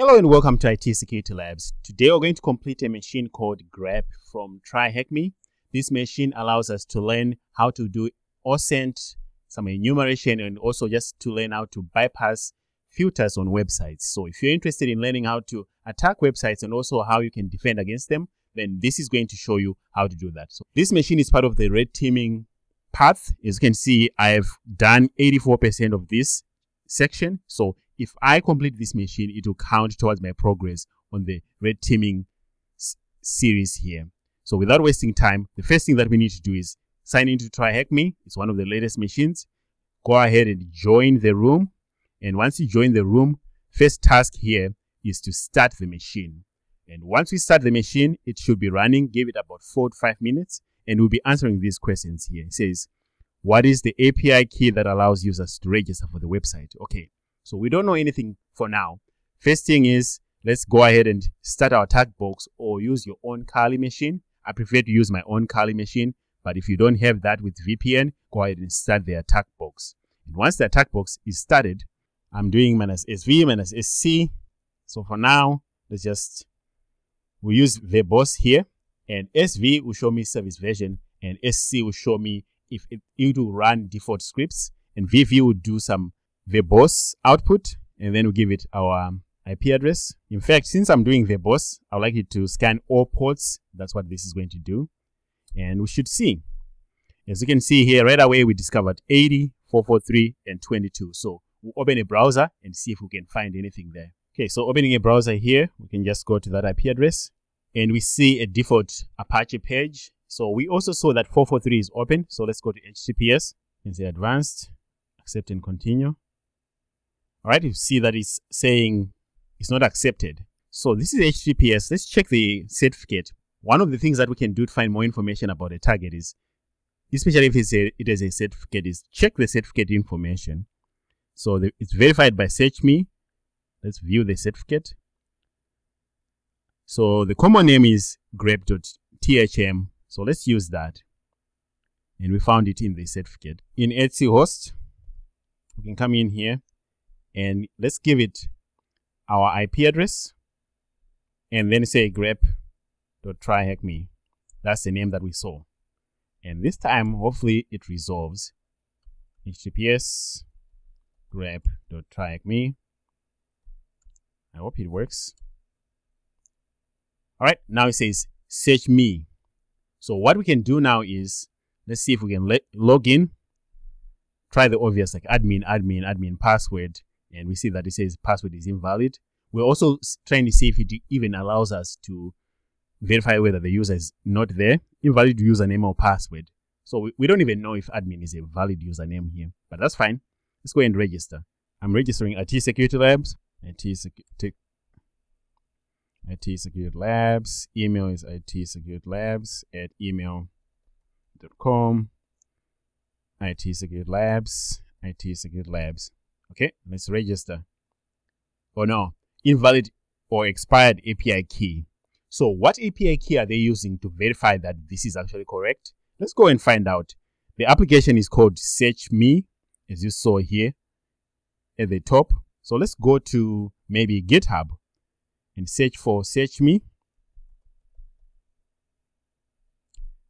Hello and welcome to IT Security Labs. Today we're going to complete a machine called grep from TryHackMe. This machine allows us to learn how to do OSINT, some enumeration, and also just to learn how to bypass filters on websites. So if you're interested in learning how to attack websites and also how you can defend against them, then this is going to show you how to do that. So this machine is part of the red teaming path. As you can see, I've done 84% of this section. So if I complete this machine, it will count towards my progress on the red teaming series here. So without wasting time, the first thing that we need to do is sign in into TryHackMe. It's one of the latest machines. Go ahead and join the room. And once you join the room, first task here is to start the machine. And once we start the machine, it should be running. Give it about four to five minutes, and we'll be answering these questions here. It says, what is the API key that allows users to register for the website? Okay, so we don't know anything for now. First thing is, let's go ahead and start our attack box or use your own Kali machine. I prefer to use my own Kali machine, but if you don't have that with VPN, go ahead and start the attack box. And once the attack box is started, I'm doing minus SV minus SC. So for now, let's just we use verbose here and SV will show me service version and SC will show me if it, it will run default scripts and VV will do some verbose output and then we'll give it our IP address. In fact, since I'm doing verbose, I'd like it to scan all ports. That's what this is going to do. And we should see. As you can see here, right away we discovered 80, 443, and 22. So we'll open a browser and see if we can find anything there. Okay, so opening a browser here, we can just go to that IP address and we see a default Apache page. So we also saw that 443 is open. So let's go to HTTPS and say advanced, accept and continue. All right, you see that it's saying it's not accepted. So this is HTTPS. Let's check the certificate. One of the things that we can do to find more information about a target is, especially if it's a, it is a certificate, is check the certificate information. So the, it's verified by SearchMe. Let's view the certificate. So the common name is grep.thm. So let's use that. And we found it in the certificate. In Etsy host, we can come in here and let's give it our IP address and then say grep.tryhackme. That's the name that we saw. And this time, hopefully, it resolves. HTTPS grep.tryhackme. I hope it works. All right, now it says search me. So what we can do now is, let's see if we can log in. Try the obvious like admin, admin, admin password. And we see that it says password is invalid. We're also trying to see if it even allows us to verify whether the user is not there. Invalid username or password. So we, we don't even know if admin is a valid username here, but that's fine. Let's go and register. I'm registering at Security Labs. IT, Secu IT Security Labs. Email is IT Labs at email.com. IT Security Labs. IT Security Labs. Okay, let's register. Oh no, invalid or expired API key. So what API key are they using to verify that this is actually correct? Let's go and find out. The application is called Search Me, as you saw here at the top. So let's go to maybe GitHub and search for Search Me.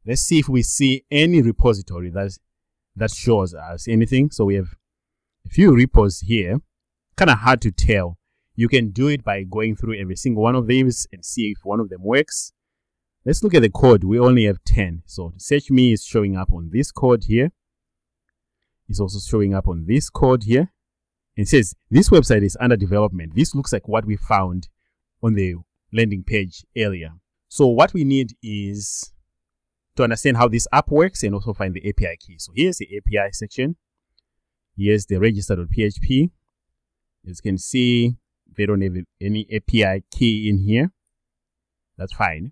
Let's see if we see any repository that that shows us anything. So we have a few repos here. Kind of hard to tell. You can do it by going through every single one of these and see if one of them works. Let's look at the code. We only have 10. So search me is showing up on this code here. It's also showing up on this code here. It says this website is under development. This looks like what we found on the landing page earlier. So what we need is to understand how this app works and also find the API key. So here's the API section. Here's the register.php. As you can see, they don't have any API key in here. That's fine.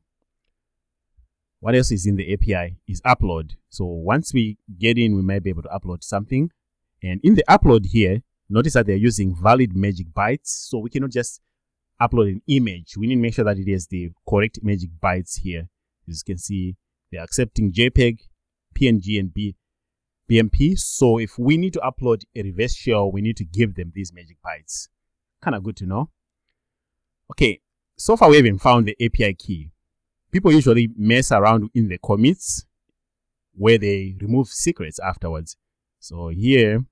What else is in the API is upload. So once we get in, we might be able to upload something. And in the upload here, notice that they're using valid magic bytes. So we cannot just upload an image. We need to make sure that it has the correct magic bytes here. As you can see, they're accepting JPEG, PNG, and B BMP. So if we need to upload a reverse shell, we need to give them these magic bytes. Kind of good to know. Okay, so far we haven't found the API key. People usually mess around in the commits where they remove secrets afterwards. So here,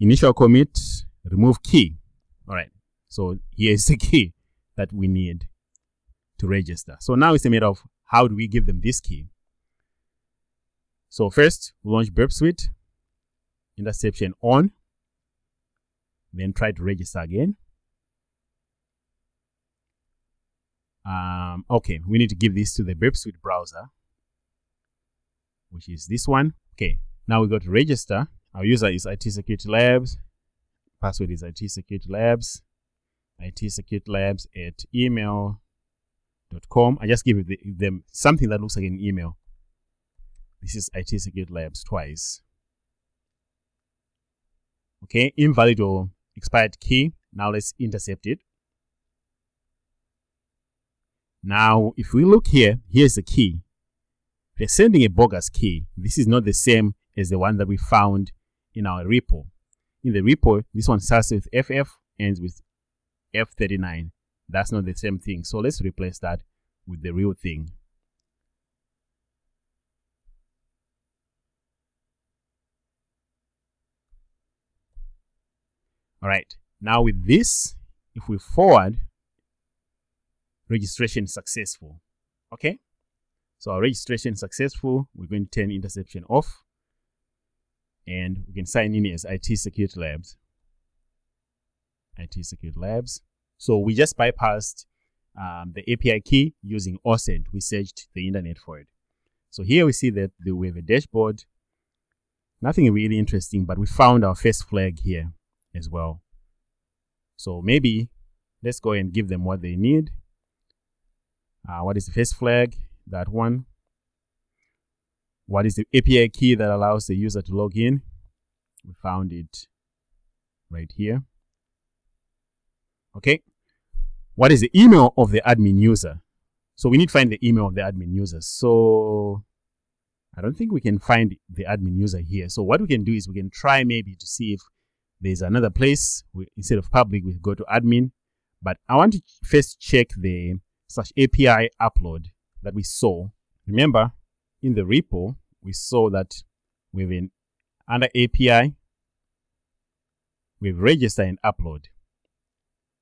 initial commit, remove key. All right. So here's the key that we need to register. So now it's a matter of how do we give them this key? So first, we launch Burp Suite, interception on, then try to register again. Um, okay, we need to give this to the Burp Suite browser, which is this one. Okay, now we go to register. Our user is IT Security Labs. Password is IT Security Labs. IT Security Labs at email.com. I just give them something that looks like an email. This is IT Security Labs twice. Okay, invalid or expired key. Now let's intercept it. Now, if we look here, here's the key. They're sending a bogus key. This is not the same as the one that we found in our repo. In the repo, this one starts with FF, ends with F39. That's not the same thing. So let's replace that with the real thing. All right. Now with this, if we forward, registration successful. Okay. So our registration successful. We're going to turn interception off. And we can sign in as IT Security Labs. IT Security Labs. So we just bypassed um, the API key using OSINT. We searched the internet for it. So here we see that we have a dashboard. Nothing really interesting, but we found our first flag here as well. So maybe let's go and give them what they need. Uh, what is the first flag? That one. What is the API key that allows the user to log in? We found it right here. Okay. What is the email of the admin user? So we need to find the email of the admin user. So I don't think we can find the admin user here. So what we can do is we can try maybe to see if there's another place. We, instead of public, we go to admin. But I want to first check the slash API upload that we saw. Remember, in the repo, we saw that we've under API, we've registered and upload.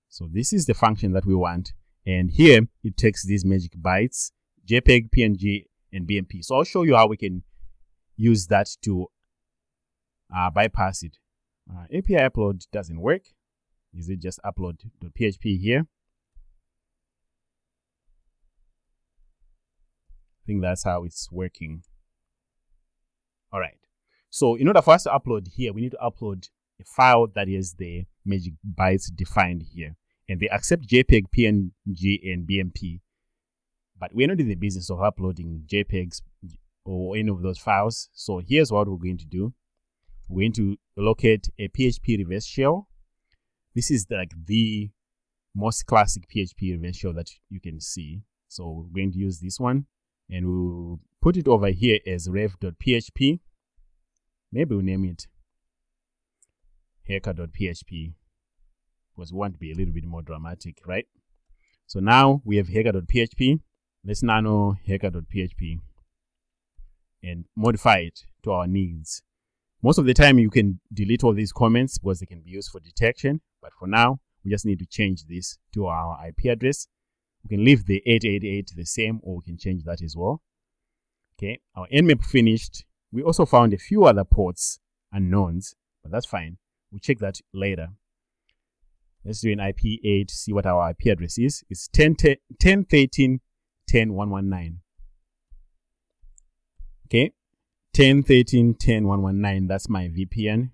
So this is the function that we want. And here it takes these magic bytes, JPEG, PNG, and BMP. So I'll show you how we can use that to uh, bypass it. Uh, API upload doesn't work. Is it just upload.php here? I think that's how it's working. All right. So in order for us to upload here, we need to upload a file that is the magic bytes defined here. And they accept JPEG, PNG, and BMP. But we're not in the business of uploading JPEGs or any of those files. So here's what we're going to do. We're going to locate a PHP reverse shell. This is like the most classic PHP reverse shell that you can see. So we're going to use this one and we'll put it over here as ref.php. Maybe we'll name it hacker.php because we want to be a little bit more dramatic, right? So now we have hacker.php. Let's nano hacker.php and modify it to our needs. Most of the time, you can delete all these comments because they can be used for detection. But for now, we just need to change this to our IP address. We can leave the 888 the same, or we can change that as well. Okay, our nmap finished. We also found a few other ports unknowns, but that's fine. We'll check that later. Let's do an IP8, see what our IP address is. It's 10, 10, 10 13 10 119. Okay, 10 13 10 119. That's my VPN.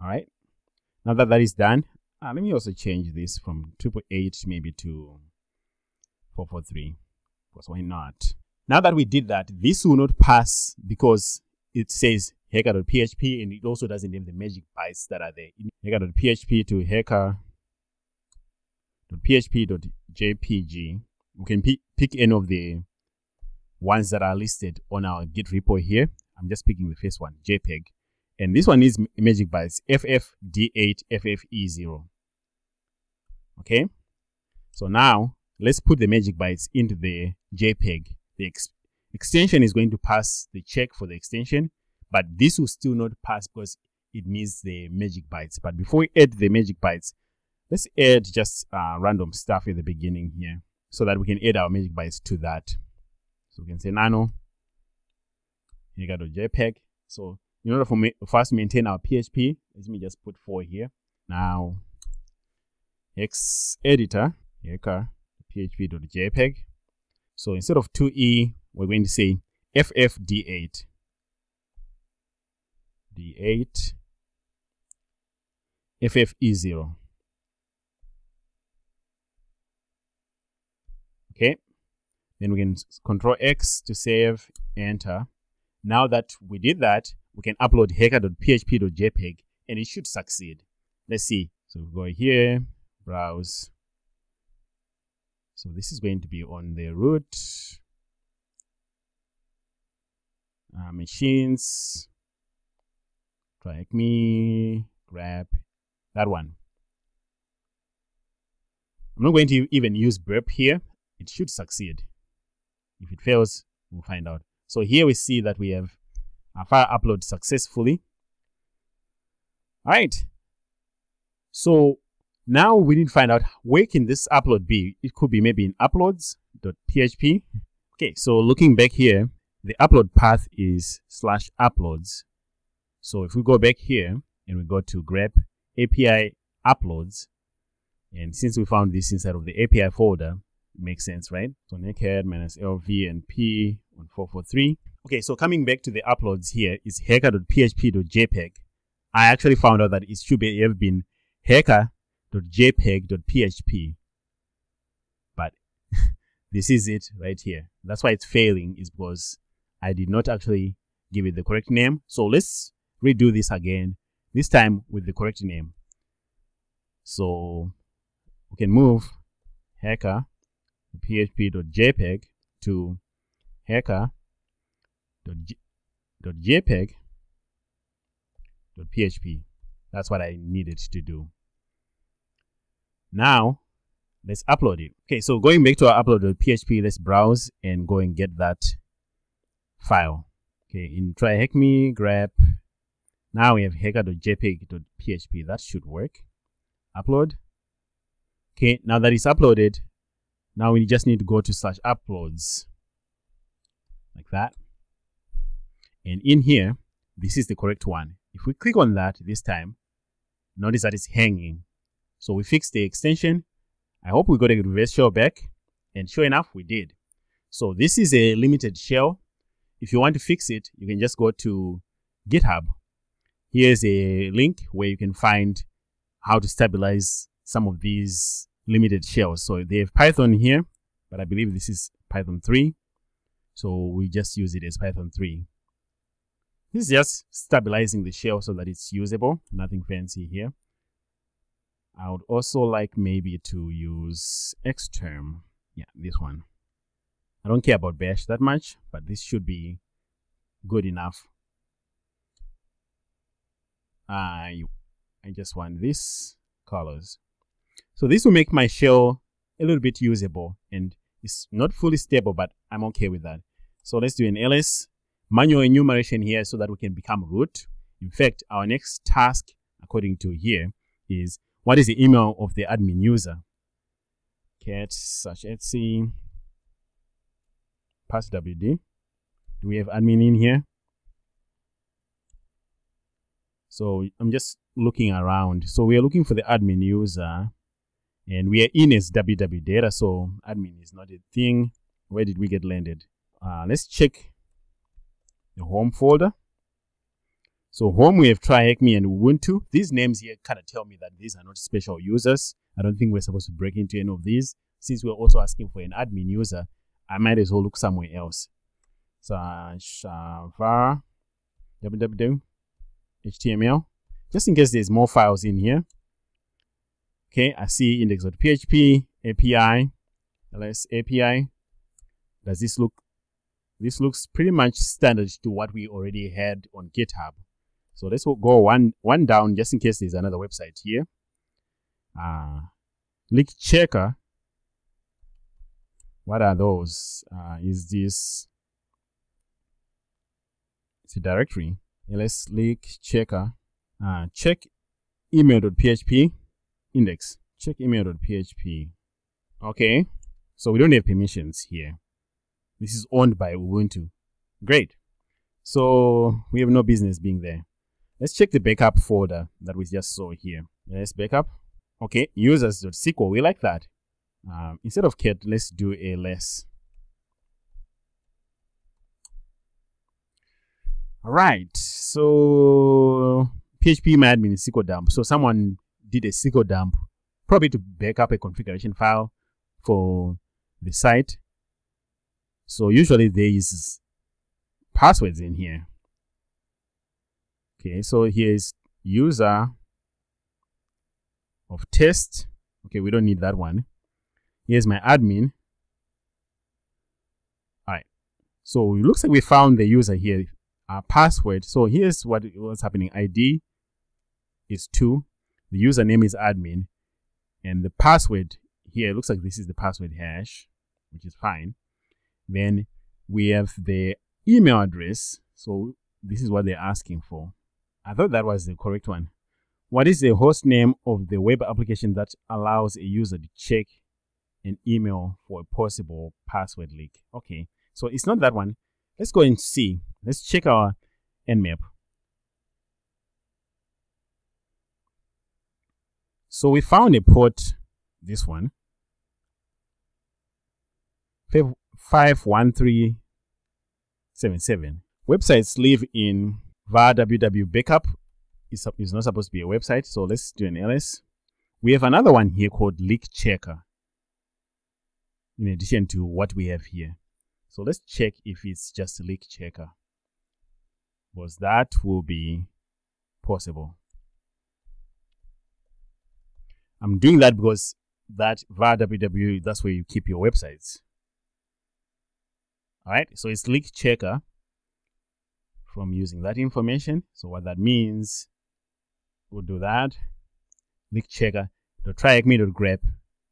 All right. Now that that is done, uh, let me also change this from 2.8 maybe to 443. Because why not? Now that we did that, this will not pass because it says hacker.php and it also doesn't have the magic bytes that are there. Hacker.php to hacker.php.jpg. We can pick any of the ones that are listed on our Git repo here. I'm just picking the first one, JPEG. And this one is magic bytes FFD8FFE0. Okay. So now let's put the magic bytes into the JPEG. The ex extension is going to pass the check for the extension, but this will still not pass because it needs the magic bytes. But before we add the magic bytes, let's add just uh, random stuff at the beginning here so that we can add our magic bytes to that. So we can say nano You got a JPEG. So in order for, me, for us to maintain our PHP, let me just put four here. Now, X editor, php.jpg. So instead of 2e, we're going to say ffd8. d8 ffE0. Okay. Then we can control X to save, enter. Now that we did that, we can upload hacker.php.jpg and it should succeed. Let's see. So we go here, browse. So this is going to be on the root uh, machines. Track me, grab, that one. I'm not going to even use burp here. It should succeed. If it fails, we'll find out. So here we see that we have our file upload successfully. All right. So now we need to find out where can this upload be. It could be maybe in uploads.php. Okay, so looking back here, the upload path is slash uploads. So if we go back here and we go to grep API uploads, and since we found this inside of the API folder, makes sense, right? So naked minus LV and P on 443. Okay, so coming back to the uploads here is hacker.php.jpg. I actually found out that it should be have been hacker.jpg.php. But this is it right here. That's why it's failing is because I did not actually give it the correct name. So let's redo this again, this time with the correct name. So we can move hacker php.jpg to hacker.jpg.php. That's what I needed to do. Now, let's upload it. Okay, so going back to our upload.php, let's browse and go and get that file. Okay, in try hack me, grab. Now we have hacker.jpg.php. That should work. Upload. Okay, now that it's uploaded, now we just need to go to slash uploads like that. And in here, this is the correct one. If we click on that this time, notice that it's hanging. So we fixed the extension. I hope we got a reverse shell back. And sure enough, we did. So this is a limited shell. If you want to fix it, you can just go to GitHub. Here's a link where you can find how to stabilize some of these limited shells. So they have Python here, but I believe this is Python 3. So we just use it as Python 3. This is just stabilizing the shell so that it's usable. Nothing fancy here. I would also like maybe to use Xterm. Yeah, this one. I don't care about bash that much, but this should be good enough. I, I just want these colors. So this will make my shell a little bit usable and it's not fully stable, but I'm okay with that. So let's do an ls manual enumeration here so that we can become root. In fact, our next task, according to here, is what is the email of the admin user? cat such etc pass wd. Do we have admin in here? So I'm just looking around. So we are looking for the admin user and we are in as ww data so admin is not a thing where did we get landed uh, let's check the home folder so home we have TryHackMe and Ubuntu. These names here kind of tell me that these are not special users. I don't think we're supposed to break into any of these. Since we're also asking for an admin user, I might as well look somewhere else. So uh, var www html just in case there's more files in here Okay, I see index.php, API, ls API. Does this look, this looks pretty much standard to what we already had on GitHub. So let's go one, one down just in case there's another website here. Uh, leak checker. What are those? Uh, is this it's a directory. ls leak checker. Uh, check email.php index. Check email.php. Okay. So we don't have permissions here. This is owned by Ubuntu. Great. So we have no business being there. Let's check the backup folder that we just saw here. Let's backup. Okay, users.sql. We like that. Um, instead of cat, let's do a less. All right. So PHP admin is SQL dump. So someone did a SQL dump, probably to back up a configuration file for the site. So usually there is passwords in here. Okay, so here's user of test. Okay, we don't need that one. Here's my admin. All right. So it looks like we found the user here uh, password. So here's what was happening. ID is 2. The username is admin. And the password here looks like this is the password hash, which is fine. Then we have the email address. So this is what they're asking for. I thought that was the correct one. What is the host name of the web application that allows a user to check an email for a possible password leak? Okay, so it's not that one. Let's go and see. Let's check our nmap. So we found a port, this one, 51377. Websites live in var www backup It's, is not supposed to be a website, so let's do an ls. We have another one here called leak checker in addition to what we have here. So let's check if it's just a leak checker was that will be possible. I'm doing that because that via www, that's where you keep your websites. All right, so it's leak checker from using that information. So what that means, we'll do that. Leak checker. Tryhackme.grep,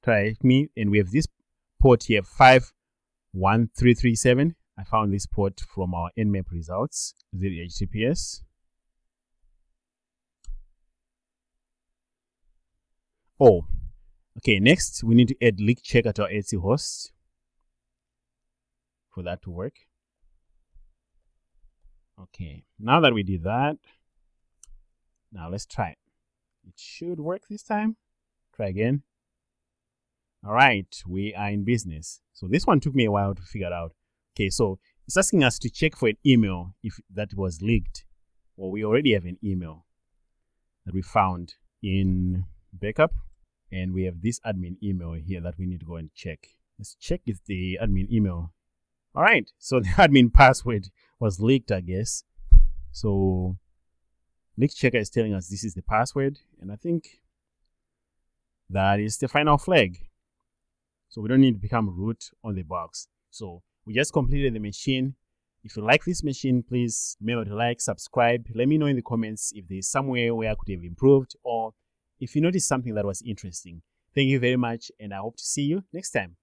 tryhackme, and we have this port here, 51337. I found this port from our nmap results, the HTTPS. Oh, okay. Next, we need to add leak checker to our Etsy host for that to work. Okay, now that we did that, now let's try it. It should work this time. Try again. All right, we are in business. So this one took me a while to figure out. Okay, so it's asking us to check for an email if that was leaked. Well, we already have an email that we found in backup, and we have this admin email here that we need to go and check. Let's check if the admin email. All right, so the admin password was leaked, I guess. So leak checker is telling us this is the password, and I think that is the final flag. So we don't need to become root on the box. So we just completed the machine. If you like this machine, please remember to like, subscribe. Let me know in the comments if there's somewhere where I could have improved or if you noticed something that was interesting. Thank you very much, and I hope to see you next time.